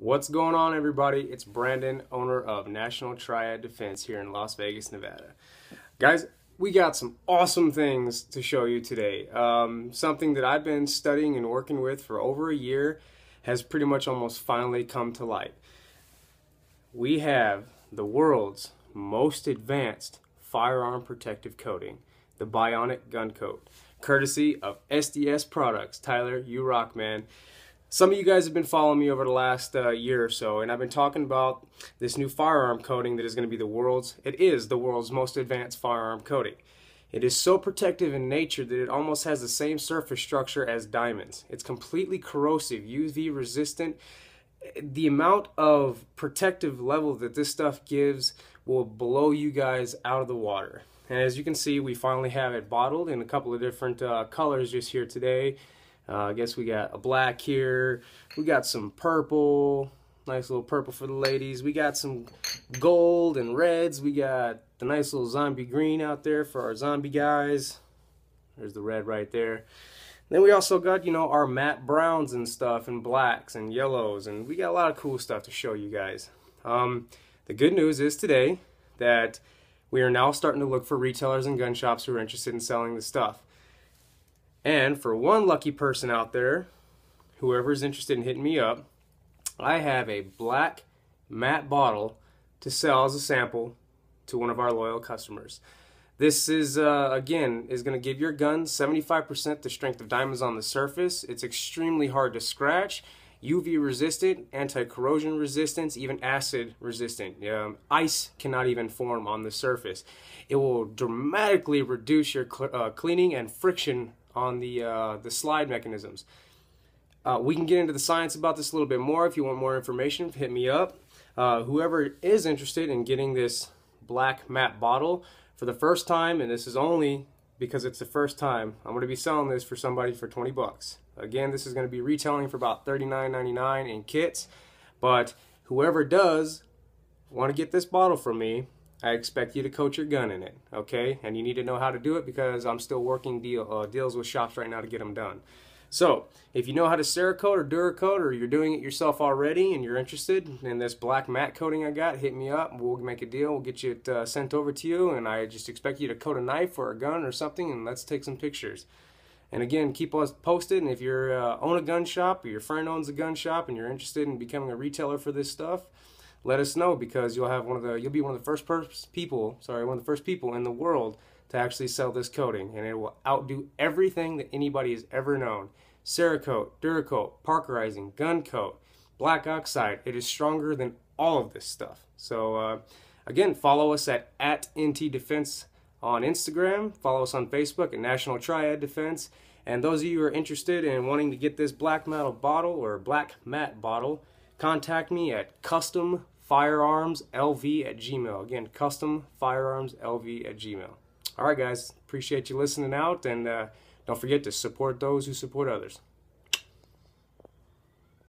What's going on, everybody? It's Brandon, owner of National Triad Defense here in Las Vegas, Nevada. Guys, we got some awesome things to show you today. Um, something that I've been studying and working with for over a year has pretty much almost finally come to light. We have the world's most advanced firearm protective coating, the Bionic Gun Coat, courtesy of SDS Products. Tyler, you rock, man some of you guys have been following me over the last uh, year or so, and I've been talking about this new firearm coating that is going to be the world's, it is the world's most advanced firearm coating. It is so protective in nature that it almost has the same surface structure as diamonds. It's completely corrosive, UV resistant. The amount of protective level that this stuff gives will blow you guys out of the water. And as you can see, we finally have it bottled in a couple of different uh, colors just here today. Uh, I guess we got a black here. We got some purple. Nice little purple for the ladies. We got some gold and reds. We got the nice little zombie green out there for our zombie guys. There's the red right there. Then we also got, you know, our matte browns and stuff and blacks and yellows. And we got a lot of cool stuff to show you guys. Um, the good news is today that we are now starting to look for retailers and gun shops who are interested in selling the stuff. And for one lucky person out there, whoever is interested in hitting me up, I have a black matte bottle to sell as a sample to one of our loyal customers. This is, uh, again, is going to give your gun 75% the strength of diamonds on the surface. It's extremely hard to scratch, UV resistant, anti-corrosion resistance, even acid resistant. Um, ice cannot even form on the surface. It will dramatically reduce your cl uh, cleaning and friction on the uh, the slide mechanisms. Uh, we can get into the science about this a little bit more. If you want more information, hit me up. Uh, whoever is interested in getting this black matte bottle for the first time, and this is only because it's the first time, I'm going to be selling this for somebody for 20 bucks. Again, this is going to be retailing for about $39.99 in kits, but whoever does want to get this bottle from me, I expect you to coat your gun in it, okay? And you need to know how to do it because I'm still working deal uh, deals with shops right now to get them done. So, if you know how to Cerakote or Duracoat or you're doing it yourself already and you're interested in this black matte coating I got, hit me up. We'll make a deal. We'll get you it uh, sent over to you. And I just expect you to coat a knife or a gun or something and let's take some pictures. And again, keep us posted. And if you uh, own a gun shop or your friend owns a gun shop and you're interested in becoming a retailer for this stuff, let us know because you'll have one of the you'll be one of the first people sorry one of the first people in the world to actually sell this coating and it will outdo everything that anybody has ever known Cerakote, Duracoat, Parkerizing, Gun Coat, Black Oxide. It is stronger than all of this stuff. So uh, again, follow us at at NT Defense on Instagram. Follow us on Facebook at National Triad Defense. And those of you who are interested in wanting to get this black metal bottle or black matte bottle, contact me at custom firearmslv at gmail. Again, custom firearmslv at gmail. All right, guys, appreciate you listening out, and uh, don't forget to support those who support others.